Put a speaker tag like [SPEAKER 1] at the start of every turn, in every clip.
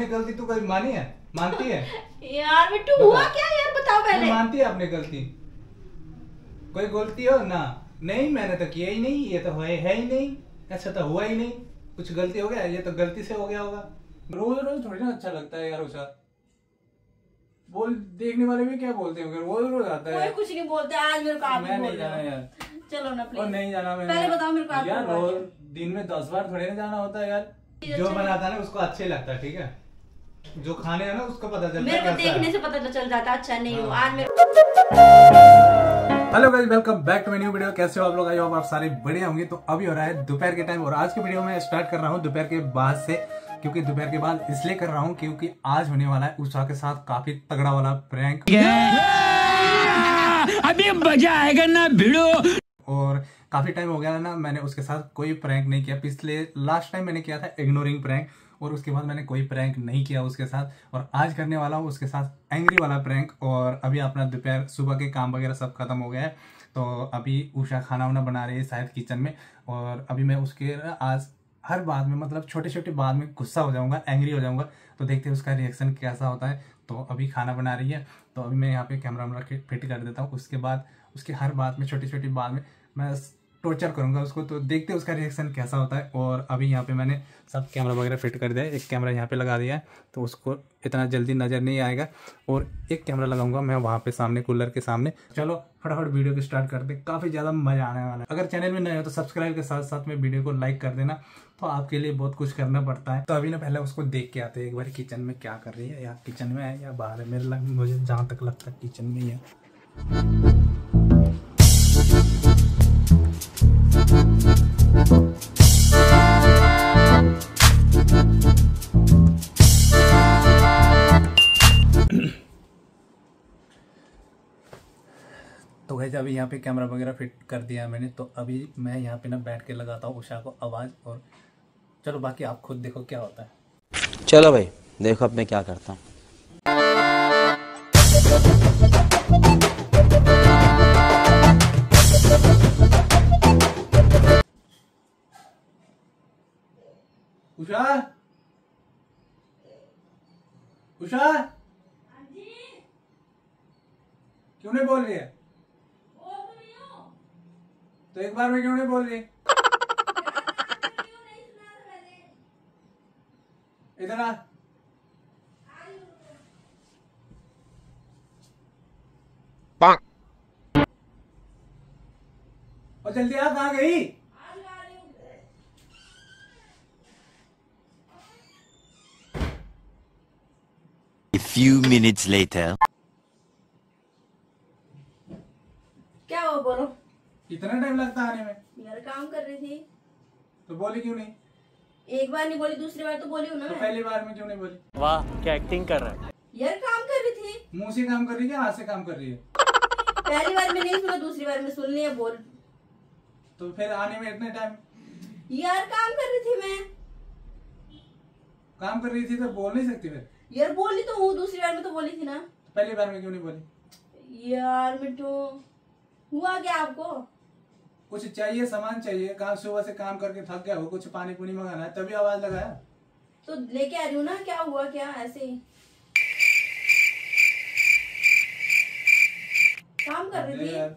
[SPEAKER 1] आपने गलती तो कभी मानी है? मानती है?
[SPEAKER 2] यार बिट्टू हुआ क्या यार? बताओ पहले।
[SPEAKER 1] मानती है आपने गलती? कोई गलती हो? ना। नहीं मैंने तो किया ही नहीं ये तो है, है ही नहीं। ऐसा तो हुआ ही नहीं। कुछ गलती हो गया? ये तो गलती से हो गया होगा। रोज रोज थोड़ी ना अच्छा लगता है यार उषा बोल देखने वाले भी क्या बोलते होंगे रोज रोज आता
[SPEAKER 2] कोई
[SPEAKER 1] है
[SPEAKER 2] कुछ नहीं बोलते आज मेरे को आप
[SPEAKER 1] मैं नहीं जाना यार।
[SPEAKER 2] चलो ना
[SPEAKER 1] और
[SPEAKER 2] प्लीज़
[SPEAKER 1] नहीं जाना मैं
[SPEAKER 2] पहले बताओ मेरे को आपको
[SPEAKER 1] यार रोज दिन में दस बार थोड़ी ना जाना होता है यार। जो बनाता है ना उसको अच्छे लगता है ठीक है? जो खाने है ना उसको पता चलता
[SPEAKER 2] मेरे को देखने से पता चल जाता अच्छा नहीं हो
[SPEAKER 1] हाँ।
[SPEAKER 2] आज मेरे
[SPEAKER 1] hello guys welcome back to my new video कैसे हो आप लोग? आई होप आप सारे बढ़िया होंगे। तो अभी हो रहा है दोपहर के टाइम और आज की वीडियो में स्टार्ट कर रहा हूँ दोपहर के बाद से क्योंकि दोपहर के बाद इसलिए कर रहा हूँ क्योंकि आज होने वाला है उषा के साथ काफ़ी तगड़ा वाला प्रैंक
[SPEAKER 3] अभी मज़ा आएगा ना भिड़ो।
[SPEAKER 1] और काफ़ी टाइम हो गया ना, मैंने उसके साथ कोई प्रैंक नहीं किया। पिछले लास्ट टाइम मैंने किया था इग्नोरिंग प्रैंक और उसके बाद मैंने कोई प्रैंक नहीं किया उसके साथ। और आज करने वाला हूँ उसके साथ एंग्री वाला प्रैंक और अभी अपना दोपहर सुबह के काम वगैरह सब खत्म हो गया है। तो अभी उषा खाना वाना बना रही है शायद किचन में, और अभी मैं उसके आज हर बात में मतलब छोटे छोटे बात में गुस्सा हो जाऊँगा एंग्री हो जाऊँगा। तो देखते हैं उसका रिएक्शन कैसा होता है। तो अभी खाना बना रही है। तो अभी मैं यहाँ पे कैमरा वैमरा फिट कर देता हूँ। उसके बाद, उसके हर बात में छोटी छोटी बात में, मैं टॉर्चर करूँगा, उसको तो देखते हैं उसका रिएक्शन कैसा होता है। और अभी यहाँ पे मैंने सब कैमरा वगैरह फिट कर दिया एक कैमरा यहाँ पे लगा दिया है तो उसको इतना जल्दी नज़र नहीं आएगा। और एक कैमरा लगाऊँगा मैं वहाँ पे सामने कूलर के सामने। चलो, फटाफट वीडियो को स्टार्ट करते हैं, काफ़ी ज़्यादा मज़ा आने वाला है। अगर चैनल में नए हो तो सब्सक्राइब के साथ साथ में वीडियो को लाइक कर देना तो आपके लिए बहुत कुछ करना पड़ता है। तो अभी ना पहले उसको देख के आते हैं एक बार किचन में क्या कर रही है, या किचन में है या बाहर है, मेरे लग, मुझे जहाँ तक लगता है किचन में ही है। यहाँ पे कैमरा वगैरह फिट कर दिया है मैंने तो अभी मैं यहाँ पे ना बैठ के लगाता हूँ उषा को आवाज़ और चलो बाकी आप खुद देखो क्या होता है।
[SPEAKER 4] चलो भाई देखो अब मैं क्या करता हूँ।
[SPEAKER 1] उषा? उषा? क्यों नहीं बोल रही है? तो एक बार में क्यों नहीं बोल रही? इधर आ। और जल्दी आ कहाँ गई?
[SPEAKER 4] A few minutes later.
[SPEAKER 2] क्या हुआ बोलो?
[SPEAKER 1] इतना टाइम लगता आने में?
[SPEAKER 2] यार काम कर रही थी।
[SPEAKER 1] तो बोली क्यों नहीं?
[SPEAKER 2] एक बार नहीं बोली दूसरी बार तो बोली हूँ ना
[SPEAKER 1] तो पहली बार में क्यों नहीं बोली?
[SPEAKER 5] वाह क्या एक्टिंग कर रहा है?
[SPEAKER 2] यार काम कर रही थी।
[SPEAKER 1] मुँह से काम कर रही है हाथ से काम कर रही है?
[SPEAKER 2] पहली बार में नहीं सुना दूसरी बार में सुन लिया बोल।
[SPEAKER 1] तो फिर आने में इतने टाइम
[SPEAKER 2] यार काम कर रही थी मैं।
[SPEAKER 1] काम कर रही थी तो बोल नहीं सकती फिर?
[SPEAKER 2] यार बोली तो हूँ दूसरी बार में तो बोली थी ना।
[SPEAKER 1] तो पहली बार में क्यों नहीं बोली?
[SPEAKER 2] यार मिट्टू हुआ क्या आपको?
[SPEAKER 1] कुछ चाहिए सामान चाहिए काम सुबह से काम करके थक गया हो कुछ पानी पुनी मंगाना है तभी आवाज़ लगाया।
[SPEAKER 2] तो लेके आ रही हूँ ना क्या हुआ क्या ऐसे? ही काम कर रही थी?
[SPEAKER 1] यार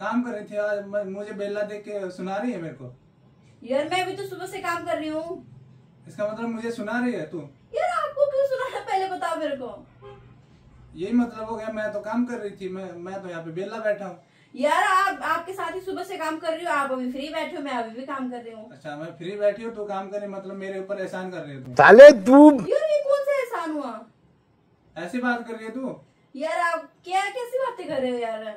[SPEAKER 1] काम कर रही थी आज मुझे बेला देख के सुना रही है मेरे को।
[SPEAKER 2] यार मैं भी तो सुबह से काम कर रही हूँ।
[SPEAKER 1] इसका मतलब मुझे सुना रही है तू?
[SPEAKER 2] यार आपको क्यों सुनाना पहले बताओ मेरे को।
[SPEAKER 1] यही मतलब हो गया मैं तो काम कर रही थी मैं मैं तो यहाँ पे बेला बैठा हूँ।
[SPEAKER 2] यार आप आपके साथ काम कर रही हूँ? आप अभी फ्री बैठे हो मैं अभी भी काम कर रही हूँ।
[SPEAKER 1] अच्छा मैं फ्री बैठी हूँ तू काम करे मतलब मेरे ऊपर एहसान कर रही है तू?
[SPEAKER 3] साले तू
[SPEAKER 2] यार ये कौन सा एहसान हुआ?
[SPEAKER 1] ऐसी बात कर रही है तू?
[SPEAKER 2] यार आप क्या कैसी बातें कर रहे हो यार?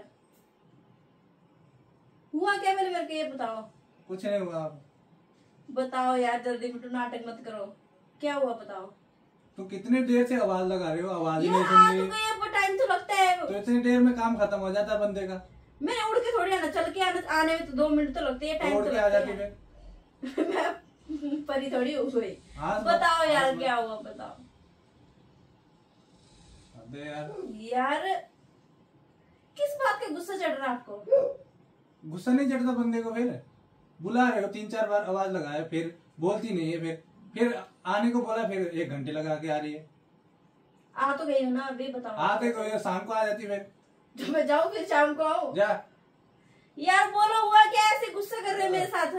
[SPEAKER 2] हुआ क्या मेरे मेरे को ये बताओ?
[SPEAKER 1] कुछ नहीं हुआ। आप
[SPEAKER 2] बताओ यार जल्दी मिट्टू नाटक मत करो। क्या हुआ बताओ?
[SPEAKER 1] तू कितनी देर से आवाज़ लगा रही हो? आवाज़ नहीं सुन
[SPEAKER 2] तो
[SPEAKER 1] रही
[SPEAKER 2] टाइम तो लगता है।
[SPEAKER 1] तो इतनी देर में काम खत्म हो जाता है बंदे का।
[SPEAKER 2] मैं उड़ के थोड़ी आना चल के आना आने में तो दो मिनट तो लगते हैं टाइम तो
[SPEAKER 1] के
[SPEAKER 2] लगते हैं। मैं परी थोड़ी हो गई।
[SPEAKER 1] हाँ,
[SPEAKER 2] बताओ यार
[SPEAKER 1] हाँ,
[SPEAKER 2] क्या हुआ बताओ।
[SPEAKER 1] अबे यार।
[SPEAKER 2] यार किस बात का गुस्सा चढ़ रहा है आपको?
[SPEAKER 1] गुस्सा नहीं चढ़ता बंदे को फिर? बुला रहे हो तीन चार बार आवाज़ लगाया फिर बोलती नहीं है फिर फिर आने को बोला फिर एक घंटे लगा के आ रही है।
[SPEAKER 2] आ तो गई हूँ ना अभी बताओ।
[SPEAKER 1] आते तो शाम को आ जाती फिर।
[SPEAKER 2] तो मैं जाऊँ फिर शाम को आऊँ?
[SPEAKER 1] जा।
[SPEAKER 2] यार बोलो हुआ क्या ऐसे गुस्सा कर रहे मेरे साथ?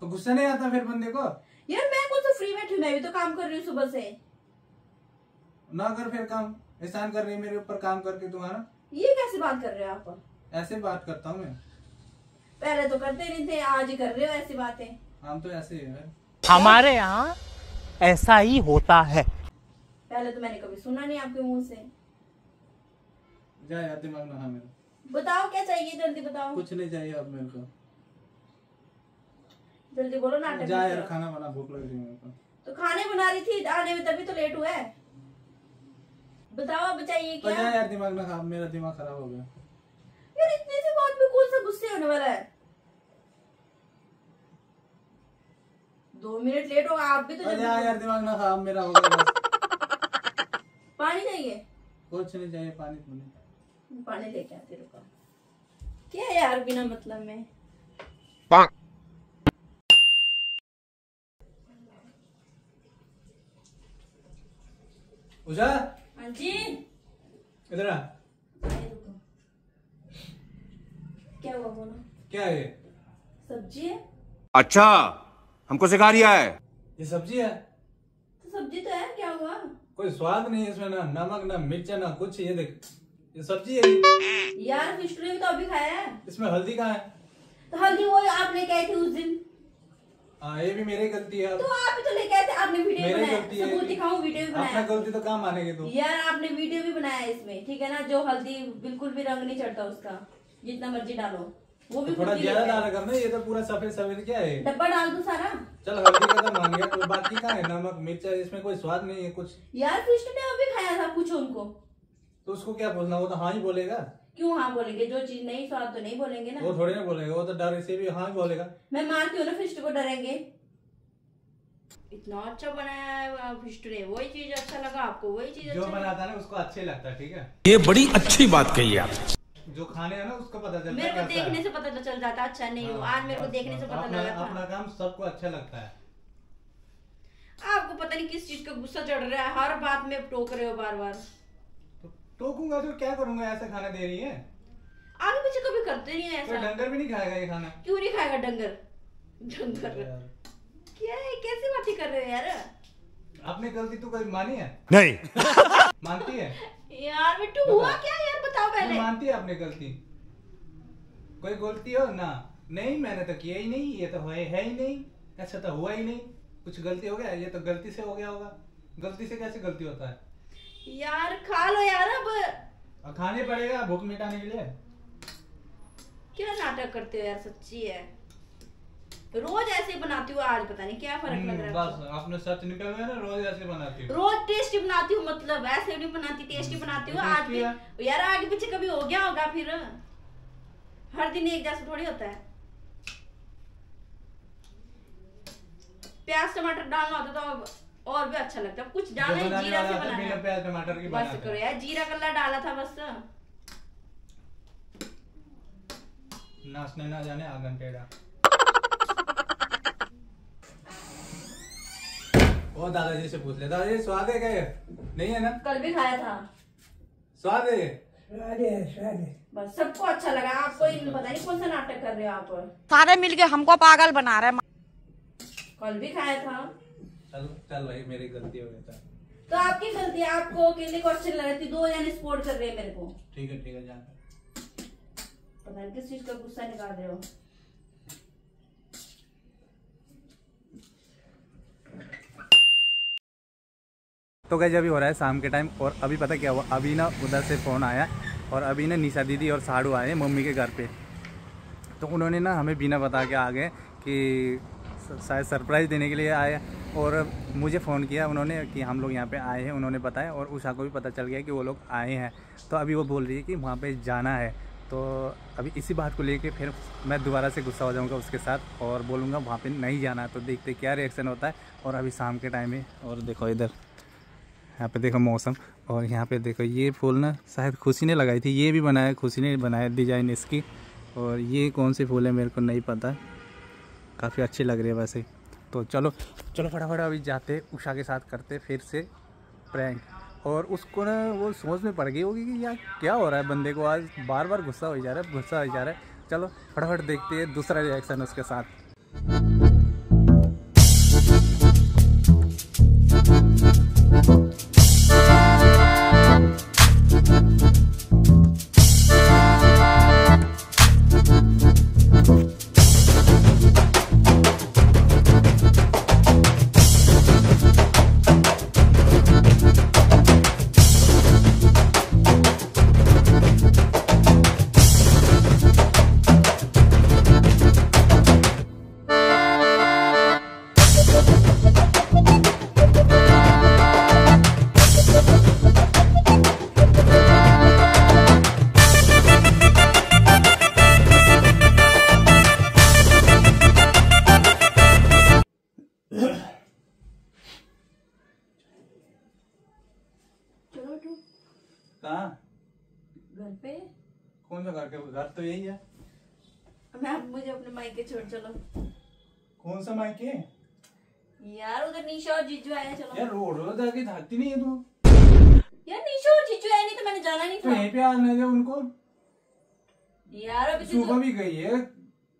[SPEAKER 1] तो गुस्सा नहीं आता फिर बंदे को?
[SPEAKER 2] यार मैं कौन सा फ्री बैठी हूँ मैं भी तो काम कर रही हूँ सुबह से।
[SPEAKER 1] ना कर फिर काम। एहसान कर रही है मेरे ऊपर काम करके तुम्हारा
[SPEAKER 2] ये कैसे बात कर रहे हो आप?
[SPEAKER 1] ऐसे बात करता हूँ मैं।
[SPEAKER 2] पहले तो करते नहीं थे आज ही कर रहे हो ऐसी बातें।
[SPEAKER 1] हम तो ऐसे ही है।
[SPEAKER 5] हमारे यहाँ ऐसा ही होता है।
[SPEAKER 2] पहले तो मैंने कभी सुना नहीं आपके मुँह से।
[SPEAKER 1] जा यार दिमाग ना हाँ मेरा?
[SPEAKER 2] बताओ क्या चाहिए? जल्दी बताओ।
[SPEAKER 1] कुछ नहीं चाहिए अब मेरे को।
[SPEAKER 2] जल्दी बोलो नाटक
[SPEAKER 1] जा यार खाना बना भूख लग रही है मेरे को।
[SPEAKER 2] तो खाने बना रही थी आने में तभी तो लेट हुआ है। बताओ अब चाहिए
[SPEAKER 1] तो
[SPEAKER 2] क्या?
[SPEAKER 1] जा यार दिमाग ना खा मेरा दिमाग खराब हो गया।
[SPEAKER 2] यार इतने से बात में कौन सा गुस्से होने वाला है। दो मिनट लेट होगा आप भी तो
[SPEAKER 1] तो जा यार दिमाग ना खा अब मेरा हो गया
[SPEAKER 2] पानी चाहिए?
[SPEAKER 1] कुछ नहीं चाहिए पानी पुनी
[SPEAKER 2] पानी लेके आती रुको। क्या यार बिना मतलब में?
[SPEAKER 1] उषा
[SPEAKER 2] हाँ जी।
[SPEAKER 1] इधर आ।
[SPEAKER 2] क्या हुआ बोलो?
[SPEAKER 1] क्या है ये?
[SPEAKER 2] सब्ज़ी है?
[SPEAKER 6] अच्छा हमको सिखा रिया है।
[SPEAKER 1] ये सब्ज़ी है?
[SPEAKER 2] तो सब्ज़ी तो है क्या हुआ?
[SPEAKER 1] कोई स्वाद नहीं है इसमें ना नमक ना मिर्च ना कुछ ये देख। ये सब्ज़ी है
[SPEAKER 2] यार फ़िश भी तो अभी खाया है।
[SPEAKER 1] इसमें हल्दी कहाँ है?
[SPEAKER 2] तो हल्दी वो आपने कही थी उस दिन।
[SPEAKER 1] हाँ ये भी मेरी गलती है।
[SPEAKER 2] तो आप ही तो लेके आए थे आपने वीडियो
[SPEAKER 1] मेरी गलती है
[SPEAKER 2] सबूत दिखाऊँ वीडियो भी
[SPEAKER 1] अपना
[SPEAKER 2] बनाया।
[SPEAKER 1] गलती तो काम मानेगी तू
[SPEAKER 2] यार आपने वीडियो भी बनाया इसमें ठीक है ना? जो हल्दी बिल्कुल भी रंग नहीं चढ़ता उसका जितना मर्ज़ी डालो। वो भी
[SPEAKER 1] तो थोड़ा ज़्यादा
[SPEAKER 2] लेके आए।
[SPEAKER 1] डाला करना ये तो पूरा सफ़ेद सफ़ेद क्या है?
[SPEAKER 2] डब्बा डाल दो सारा?
[SPEAKER 1] चल हल्दी का तो मान गया तो बाकी कहाँ है? नमक मिर्च इसमें कोई स्वाद नहीं है कुछ।
[SPEAKER 2] यार फ़िश ने अभी खाया था पूछो उनको।
[SPEAKER 1] तो उसको क्या बोलना वो तो हाँ ही बोलेगा।
[SPEAKER 2] क्यों हाँ बोलेंगे? जो चीज़ नहीं स्वाद तो नहीं बोलेंगे ना।
[SPEAKER 1] वो थोड़ी ना बोलेगा वो तो डर से भी हाँ ही बोलेगा।
[SPEAKER 2] मैं मारती हूँ ना फिस्ट को डरेंगे। इतना अच्छा बनाया है फिस्ट ने वही चीज़ अच्छा लगा आपको वही चीज़
[SPEAKER 1] जो
[SPEAKER 2] अच्छा
[SPEAKER 1] बनाता है ना उसको अच्छे लगता है ठीक है?
[SPEAKER 3] ये बड़ी अच्छी बात कही आप।
[SPEAKER 1] जो खाने है ना उसको पता चलता है
[SPEAKER 2] मेरे को देखने से पता तो चल जाता अच्छा नहीं हो।
[SPEAKER 1] हाँ,
[SPEAKER 2] आज मेरे को देखने से पता लगा
[SPEAKER 1] अपना काम सबको अच्छा लगता है।
[SPEAKER 2] आपको पता नहीं किस चीज़ का गुस्सा चढ़ रहा है हर बात में टोक रहे हो बार बार।
[SPEAKER 1] टोकूँगा तो क्या करूँगा? ऐसा खाना दे रही है।
[SPEAKER 2] आगे पीछे कभी करते नहीं है ऐसा।
[SPEAKER 1] डंगर भी नहीं खाएगा ये खाना?
[SPEAKER 2] क्यों नहीं खाएगा डंगर? डंगर। क्या है? कैसी बातें कर रहे हो यार?
[SPEAKER 1] आपने गलती तो कभी मानी है?
[SPEAKER 6] नहीं।
[SPEAKER 1] मानती है?
[SPEAKER 2] यार बिट्टू हुआ क्या यार? बताओ पहले।
[SPEAKER 1] मानती है आपने गलती? कोई गलती हो? ना। नहीं मैंने तो किया ही नहीं। ये तो है, है ही नहीं। ऐसा तो हुआ ही नहीं। कुछ गलती हो गया? ये तो गलती से हो गया होगा। गलती से कैसे गलती होता है?
[SPEAKER 2] यार खा लो यार अब।
[SPEAKER 1] खाने पड़ेगा भूख मिटाने के लिए।
[SPEAKER 2] क्या नाटक करते हो यार सच्ची है? रोज ऐसे बनाती हूँ आज पता नहीं क्या फ़र्क लग
[SPEAKER 1] हम्म,
[SPEAKER 2] रहा है
[SPEAKER 1] बस आपने सच निकल गया ना रोज ऐसे बनाती हूँ।
[SPEAKER 2] रोज टेस्टी बनाती हूँ मतलब ऐसे नहीं बनाती टेस्टी बनाती हूँ आज भी। यार आगे पीछे कभी हो गया होगा फिर? हर दिन एक जैसा थोड़ी होता है। प्याज टमाटर डालना होता तो और भी अच्छा लगता है। कुछ
[SPEAKER 1] जो
[SPEAKER 2] डालना है जीरा से बनाना
[SPEAKER 1] प्याज टमाटर की
[SPEAKER 2] बस करो यार जीरा कल्ला डाला था बस।
[SPEAKER 1] नाचने ना जाने आगन टेढ़ा। ओ दादाजी से पूछ ले। दादाजी स्वाद है क्या नहीं है ना?
[SPEAKER 2] कल भी खाया था।
[SPEAKER 1] स्वाद है?
[SPEAKER 2] बस सबको अच्छा लगा। आपको इन पता नहीं कौन सा नाटक कर रहे हो आप
[SPEAKER 7] सारे मिलके हमको पागल बना रहे
[SPEAKER 2] कल भी खाया था।
[SPEAKER 1] चल चल भाई मेरी गलती हो गई था।
[SPEAKER 2] तो आपकी गलती है आपको अकेले को अच्छे लग रहे थे दो जने सपोर्ट कर रहे हैं मेरे को।
[SPEAKER 1] ठीक है ठीक है जान।
[SPEAKER 2] पता नहीं किस चीज़ का गुस्सा निकाल रहे हो।
[SPEAKER 1] तो गैज अभी हो रहा है शाम के टाइम और अभी पता क्या हुआ अभी ना उधर से फ़ोन आया और अभी ना निशा दीदी और साड़ू आए मम्मी के घर पे। तो उन्होंने ना हमें बिना बता के आ गए कि शायद सरप्राइज़ देने के लिए आए और मुझे फ़ोन किया, उन्होंने कि हम लोग यहाँ पे आए हैं, उन्होंने बताया और उषा को भी पता चल गया कि वो लोग आए हैं। तो अभी वो बोल रही है कि वहाँ पे जाना है। तो अभी इसी बात को लेके फिर मैं दोबारा से गुस्सा हो जाऊँगा उसके साथ और बोलूँगा वहाँ पे नहीं जाना। तो देखते क्या रिएक्शन होता है और अभी शाम के टाइम है और देखो इधर, यहाँ पे देखो मौसम और यहाँ पे देखो ये फूल ना शायद खुशी ने लगाई थी, ये भी बनाया, खुशी ने बनाया डिज़ाइन इसकी। और ये कौन से फूल है मेरे को नहीं पता। काफ़ी अच्छी लग रही है वैसे। तो चलो चलो फटाफट अभी जाते, उषा के साथ करते फिर से प्रैंक। और उसको ना वो सोच में पड़ गई होगी कि यार क्या हो रहा है बंदे को आज बार बार गुस्सा हो जा रहा है, गुस्सा हो जा रहा है। चलो, फटाफट देखते हैं दूसरा रिएक्शन उसके साथ।
[SPEAKER 2] तू
[SPEAKER 1] कहाँ?
[SPEAKER 2] घर पे?
[SPEAKER 1] कौन सा घर के घर तो यही है।
[SPEAKER 2] मैं आप मुझे अपने मायके छोड़ चलो।
[SPEAKER 1] कौन सा माइक है?
[SPEAKER 2] यार उधर निशा और जीजू आए चलो।
[SPEAKER 1] यार रोड रोड जाके भागती नहीं है तू।
[SPEAKER 2] यार निशा और जीजू आए नहीं तो मैंने जाना नहीं
[SPEAKER 1] तो
[SPEAKER 2] था।
[SPEAKER 1] यहीं पे आने दे उनको।
[SPEAKER 2] यार अभी तो
[SPEAKER 1] सुबह भी गई है।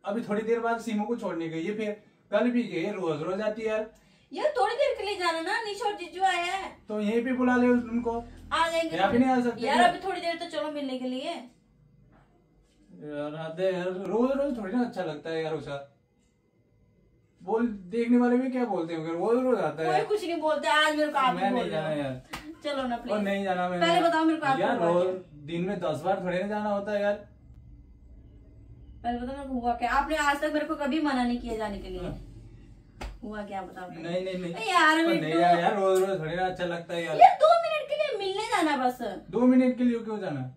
[SPEAKER 1] अभी थोड़ी देर बाद सीमो को छोड़ने गई है फिर कल भी गई रोज रोज आती है यार।
[SPEAKER 2] यार थोड़ी देर के लिए जाना ना निशा और जीजू आए हैं।
[SPEAKER 1] तो यहीं पे बुला ले उनको।
[SPEAKER 2] आ जाएँगे
[SPEAKER 1] यहाँ भी नहीं आ सकते
[SPEAKER 2] यार अभी थोड़ी देर तो चलो मिलने के लिए।
[SPEAKER 1] यार है यार रोज रोज थोड़ी ना अच्छा लगता है यार उषा। बोल देखने वाले भी क्या बोलते होंगे रोज रोज आता है
[SPEAKER 2] कोई कुछ नहीं बोलते आज मेरे को आप
[SPEAKER 1] मैं
[SPEAKER 2] बोल
[SPEAKER 1] नहीं जाना यार।
[SPEAKER 2] चलो ना प्लीज़
[SPEAKER 1] नहीं जाना मैं
[SPEAKER 2] पहले बताओ मेरे को आपको
[SPEAKER 1] यार रोज दिन में दस बार थोड़ी ना जाना होता है यार।
[SPEAKER 2] पहले बताओ मेरे को हुआ क्या? आपने आज तक मेरे को कभी मना नहीं किया जाने के लिए। हुआ क्या बताओ
[SPEAKER 1] नहीं नहीं नहीं।
[SPEAKER 2] यार
[SPEAKER 1] नहीं यार यार रोज रोज थोड़ी ना अच्छा लगता है यार।
[SPEAKER 2] यार दो मिनट के लिए मिलने जाना बस।
[SPEAKER 1] दो मिनट के लिए क्यों जाना?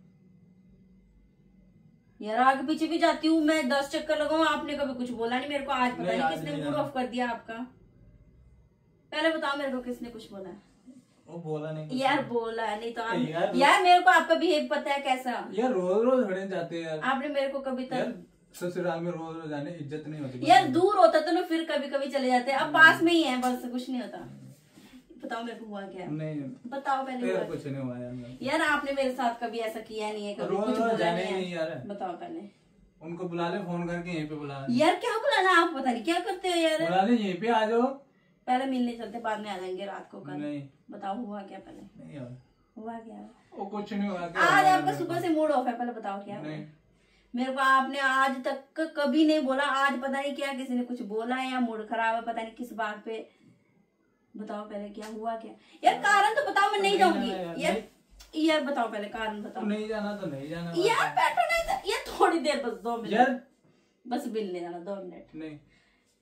[SPEAKER 2] यार आगे पीछे भी जाती हूँ मैं दस चक्कर लगाऊँ आपने कभी कुछ बोला नहीं मेरे को? आज पता
[SPEAKER 1] नहीं,
[SPEAKER 2] किसने मूड ऑफ़ कर दिया आपका। पहले बताओ मेरे को किसने कुछ बोला।
[SPEAKER 1] वो बोला नहीं।
[SPEAKER 2] यार बोला नहीं तो आप
[SPEAKER 1] यार-
[SPEAKER 2] यार मेरे को आपका बिहेव पता है कैसा।
[SPEAKER 1] यार रोज रोज थोड़े जाते हैं यार।
[SPEAKER 2] आपने मेरे को कभी तक
[SPEAKER 1] ससुराल में रोज रोज जाने इज़्ज़त नहीं होती
[SPEAKER 2] यार दूर होता तो ना फिर कभी कभी चले जाते अब पास में ही है बस कुछ नहीं होता। बताओ मेरे को हुआ क्या?
[SPEAKER 1] नहीं
[SPEAKER 2] बताओ पहले
[SPEAKER 1] कुछ नहीं हुआ यार।
[SPEAKER 2] यार आपने मेरे साथ कभी ऐसा किया नहीं है कभी कुछ बोला नहीं
[SPEAKER 1] है। यार।
[SPEAKER 2] बताओ पहले।
[SPEAKER 1] उनको बुला ले फ़ोन करके यहीं पे बुला
[SPEAKER 2] यार क्या बुलाना आप पता नहीं क्या करते हो यार?
[SPEAKER 1] बुला ले यहीं पे आ जाओ।
[SPEAKER 2] पहले मिलने चलते बाद में आ जाएँगे रात को कल।
[SPEAKER 1] नहीं।
[SPEAKER 2] बताओ हुआ क्या पहले?
[SPEAKER 1] नहीं यार
[SPEAKER 2] हुआ क्या?
[SPEAKER 1] वो कुछ नहीं हुआ
[SPEAKER 2] आज आपका सुबह से मूड ऑफ़ है पहले बताओ क्या
[SPEAKER 1] नहीं।
[SPEAKER 2] मेरे को आपने आज तक कभी नहीं बोला आज पता नहीं क्या किसी ने कुछ बोला है या मूड खराब है पता नहीं किस बात पे। बताओ पहले क्या हुआ क्या? यार कारण तो बताओ मैं नहीं जाऊँगी।
[SPEAKER 1] यार,
[SPEAKER 2] यार बताओ पहले कारण बताओ।
[SPEAKER 1] नहीं जाना तो नहीं जाना
[SPEAKER 2] यार बैठो नहीं तो- यार थोड़ी देर बस दो मिनट।
[SPEAKER 1] यार।
[SPEAKER 2] बस मिलने जाना दो मिनट।
[SPEAKER 1] नहीं।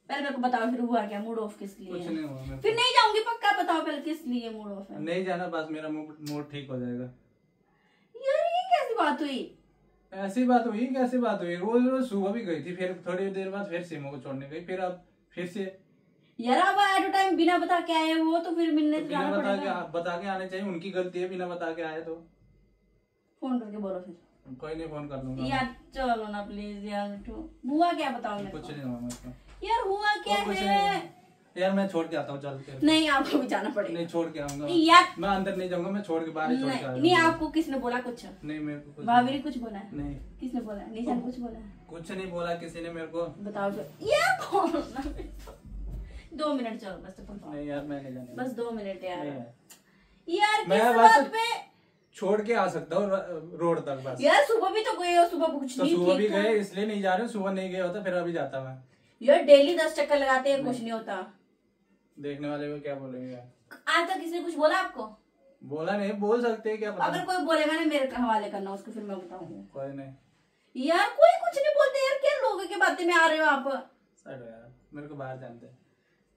[SPEAKER 2] पहले मेरे को बताओ फिर हुआ क्या? मूड ऑफ़ किस लिए?
[SPEAKER 1] कुछ नहीं हुआ
[SPEAKER 2] फिर नहीं जाऊँगी पक्का बताओ पहले किस लिए मूड ऑफ़ है?
[SPEAKER 1] नहीं जाना बस मेरा मूड मूड ठीक हो जाएगा।
[SPEAKER 2] यार ये कैसी बात हुई?
[SPEAKER 1] ऐसी बात हुई कैसी बात हुई? रोज रोज सुबह भी गई थी फिर थोड़ी देर बाद फिर सीमो को छोड़ने गई फिर अब फिर से
[SPEAKER 2] यार अब एट टाइम बिना बता के आए वो तो फिर मिलने तो
[SPEAKER 1] बिना बता के बता के आने चाहिए उनकी गलती है बिना बता के आए तो।
[SPEAKER 2] फ़ोन करके बोलो फिर।
[SPEAKER 1] कोई नहीं फ़ोन कर दूँगा
[SPEAKER 2] यार चलो ना प्लीज़ यार मिठू हुआ क्या बताओ
[SPEAKER 1] कुछ नहीं
[SPEAKER 2] यार हुआ क्या है।
[SPEAKER 1] यार मैं छोड़ के आता हूँ चल के
[SPEAKER 2] नहीं आपको भी जाना पड़ेगा।
[SPEAKER 1] नहीं छोड़ के आऊँगा।
[SPEAKER 2] नहीं, यार
[SPEAKER 1] मैं अंदर नहीं जाऊँगा मैं छोड़ के बाहर छोड़ के
[SPEAKER 2] नहीं नहीं आपको किसने बोला कुछ?
[SPEAKER 1] नहीं मेरे को कुछ
[SPEAKER 2] भाभी ने कुछ बोला है?
[SPEAKER 1] नहीं।
[SPEAKER 2] किसने बोला है? निशा कुछ बोला
[SPEAKER 1] कुछ नहीं बोला किसी ने मेरे को।
[SPEAKER 2] बताओ यार दो मिनट चलो बस तो
[SPEAKER 1] नहीं यार मैं नहीं जाने
[SPEAKER 2] बस दो मिनट यार।
[SPEAKER 1] यार।
[SPEAKER 2] किस बात पे?
[SPEAKER 1] छोड़ के आ सकता हूँ रोड तक बस।
[SPEAKER 2] यार सुबह भी तो गए हो सुबह कुछ
[SPEAKER 1] तो
[SPEAKER 2] नहीं
[SPEAKER 1] सुबह भी गए इसलिए नहीं जा रहे सुबह नहीं गए होता फिर अभी जाता मैं।
[SPEAKER 2] यार डेली दस चक्कर लगाते हैं कुछ नहीं होता।
[SPEAKER 1] देखने वाले को क्या बोलेंगे
[SPEAKER 2] आज तक किसने कुछ बोला आपको?
[SPEAKER 1] बोला नहीं बोल सकते हैं क्या पता।
[SPEAKER 2] अगर कोई बोलेगा ना मेरे हवाले करना उसको फिर मैं बताऊँगी।
[SPEAKER 1] कोई नहीं।
[SPEAKER 2] यार कोई कुछ नहीं बोलते यार क्या लोगों की बातें में आ रहे हो आप?
[SPEAKER 1] यार मेरे को बाहर जानते हैं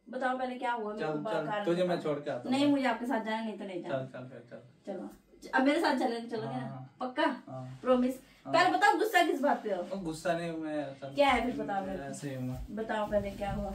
[SPEAKER 2] बताओ पहले क्या हुआ मेरे
[SPEAKER 1] चल चल तुझे मैं छोड़ के आता
[SPEAKER 2] नहीं मुझे आपके साथ जाना नहीं तो नहीं जाना।
[SPEAKER 1] चल चल फिर चल।
[SPEAKER 2] चलो। अब मेरे साथ चले चलोगे ना?
[SPEAKER 1] हाँ।
[SPEAKER 2] पक्का?
[SPEAKER 1] हाँ।
[SPEAKER 2] प्रॉमिस पहले बताओ गुस्सा किस बात पे हो?
[SPEAKER 1] गुस्सा नहीं मैं
[SPEAKER 2] क्या है फिर बताओ
[SPEAKER 1] ही हूँ
[SPEAKER 2] बताओ पहले क्या हुआ।